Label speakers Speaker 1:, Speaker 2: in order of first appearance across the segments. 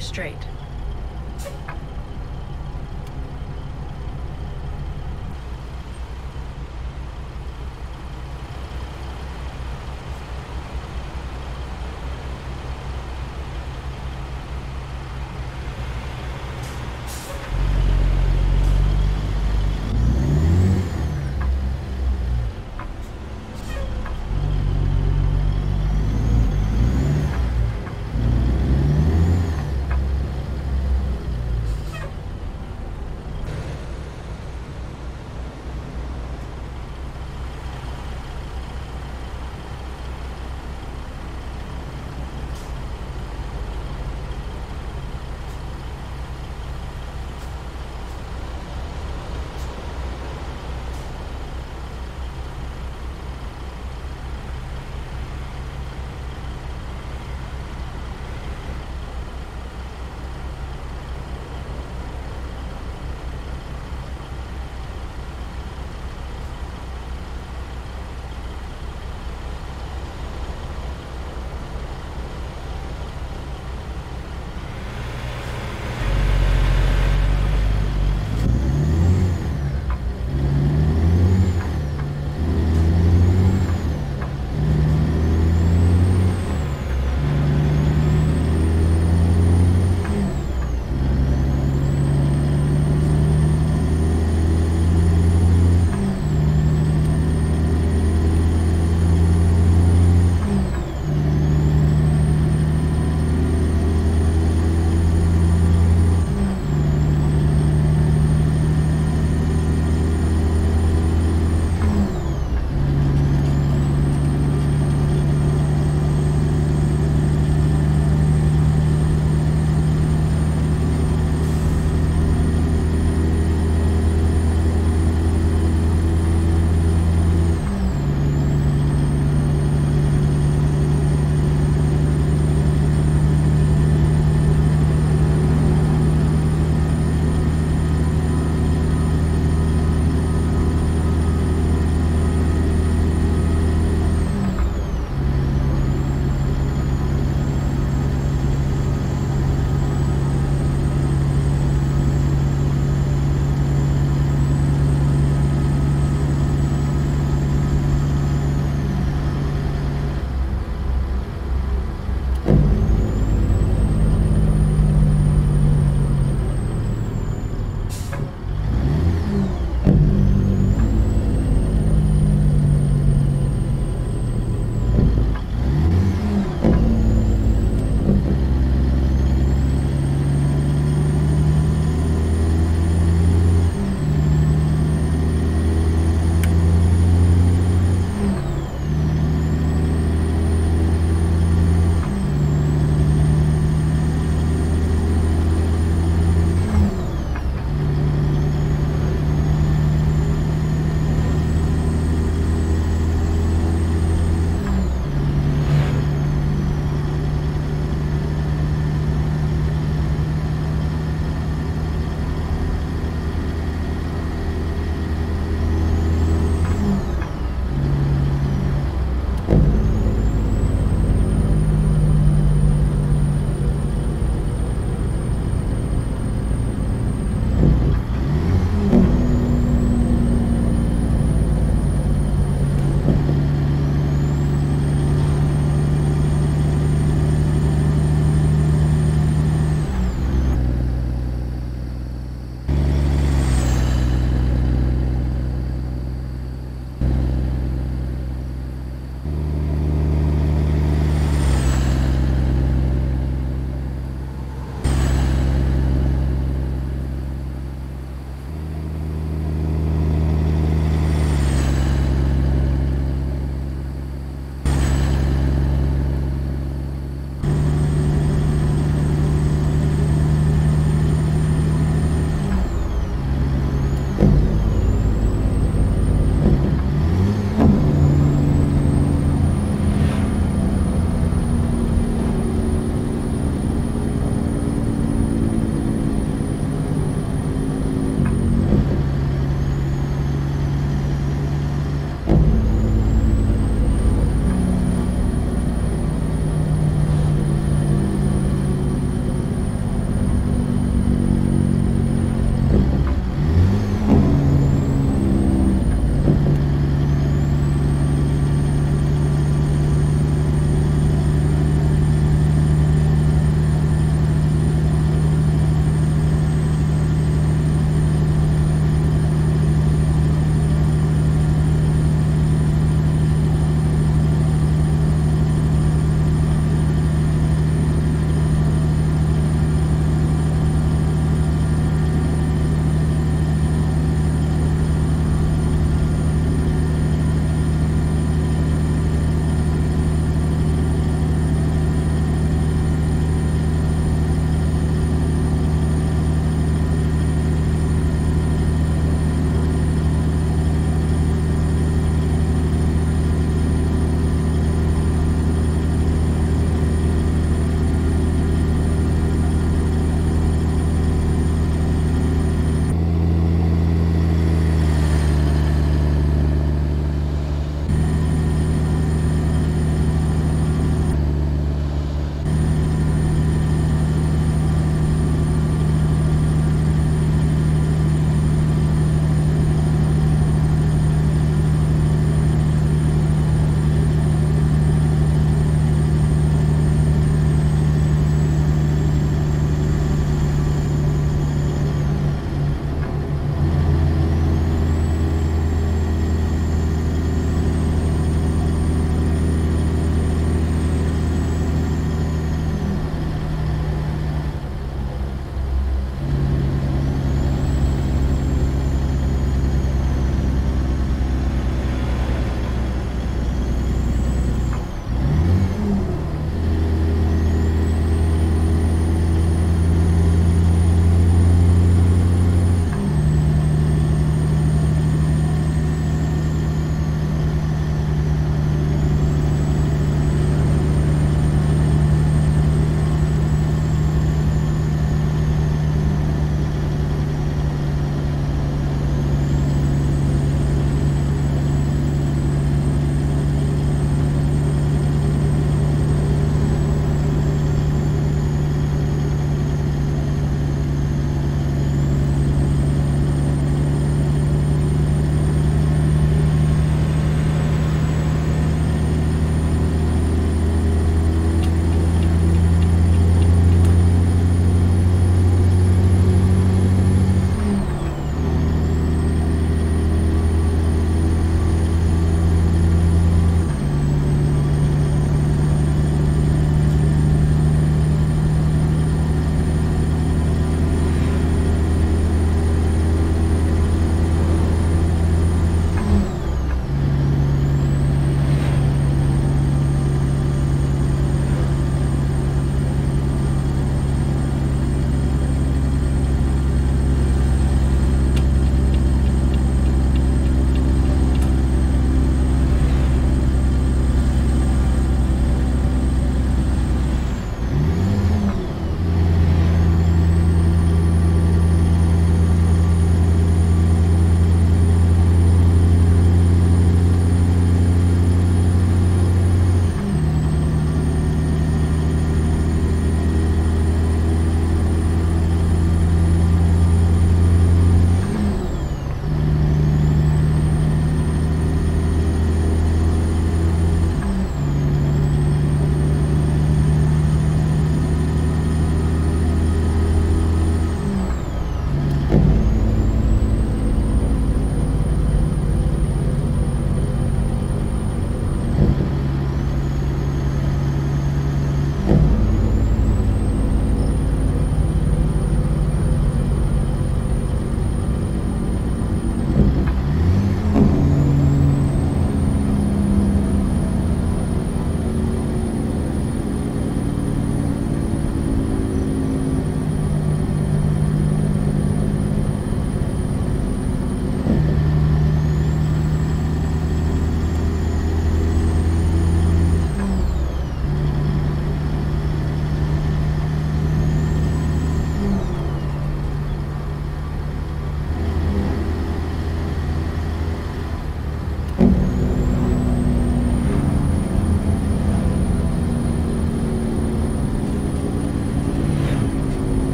Speaker 1: straight.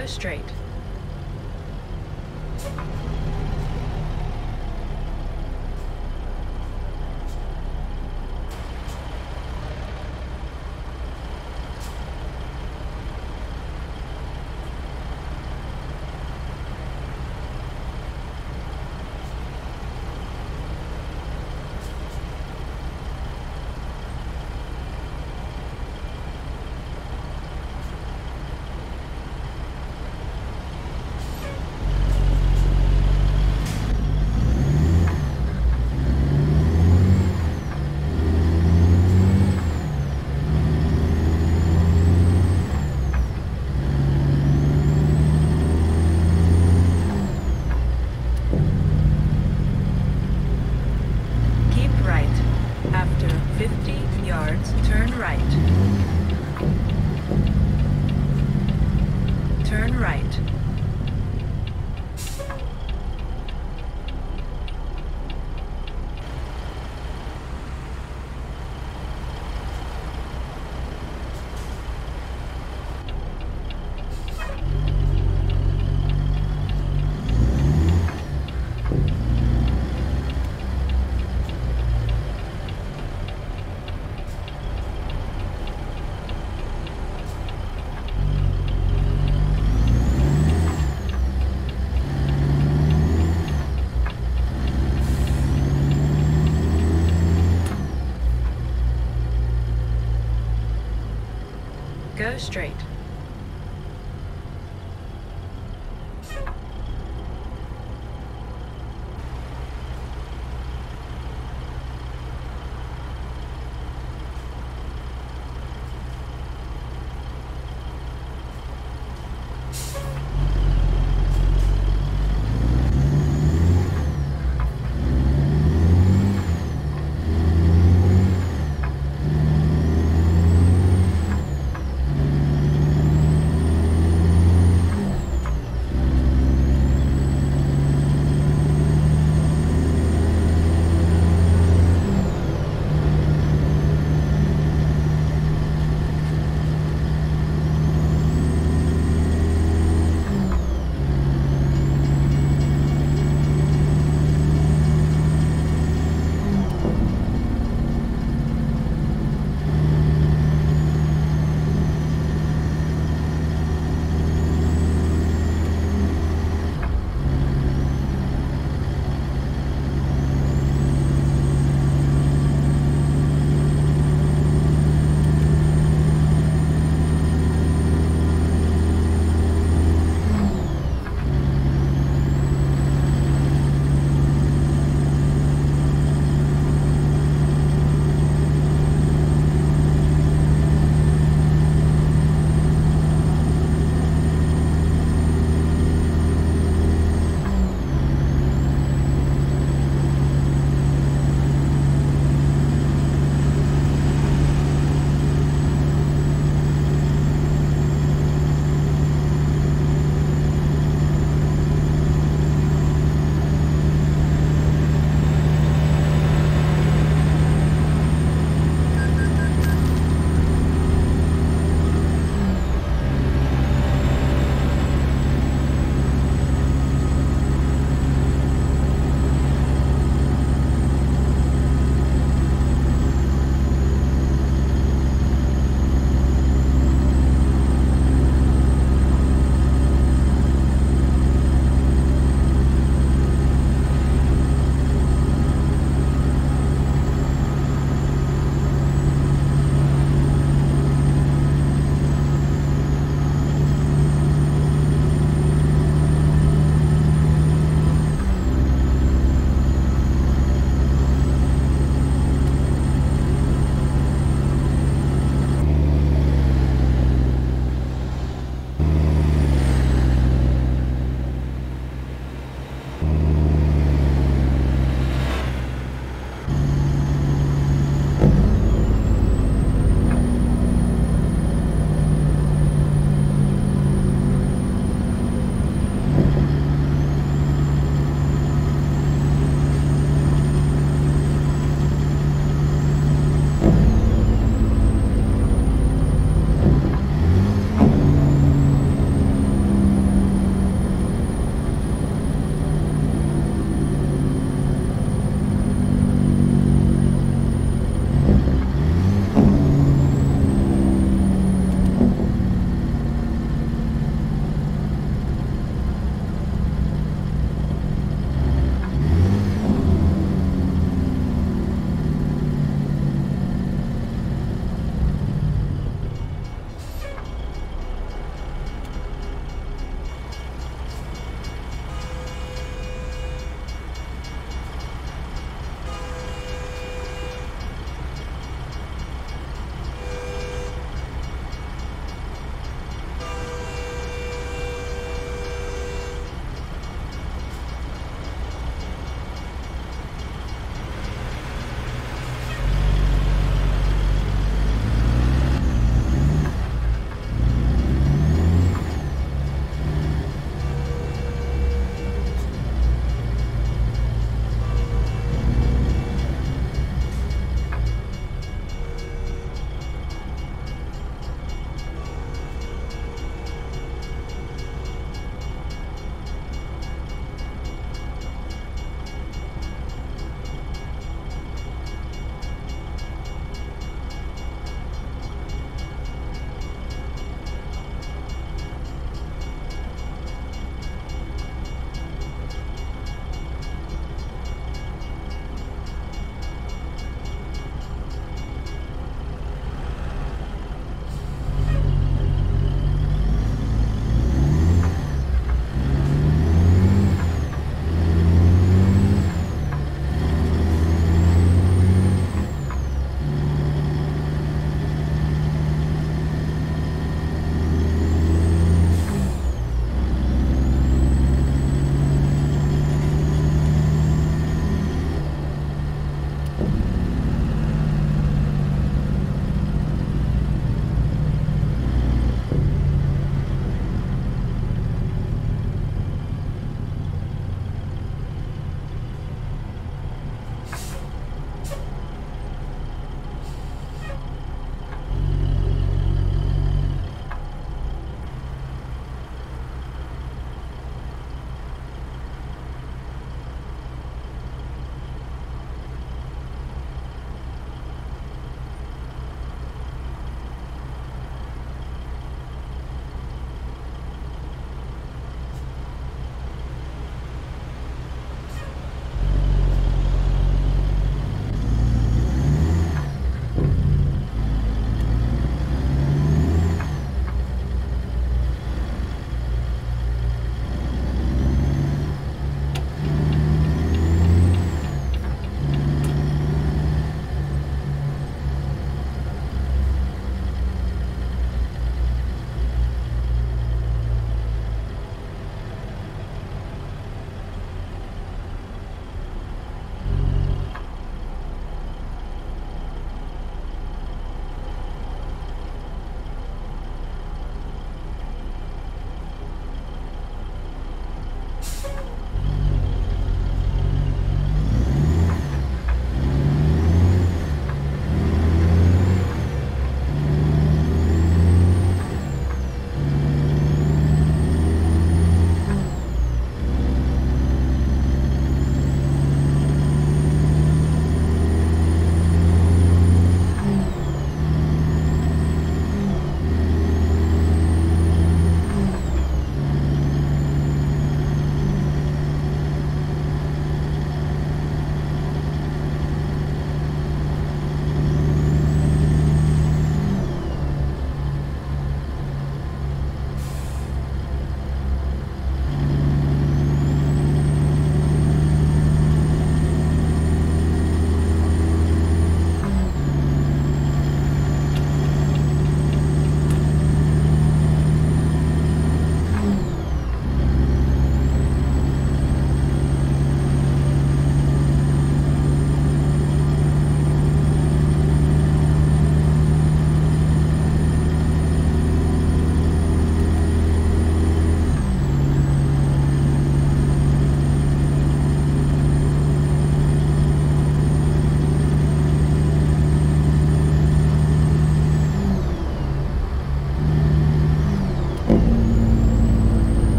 Speaker 1: Go straight. Go straight.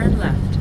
Speaker 1: turn left.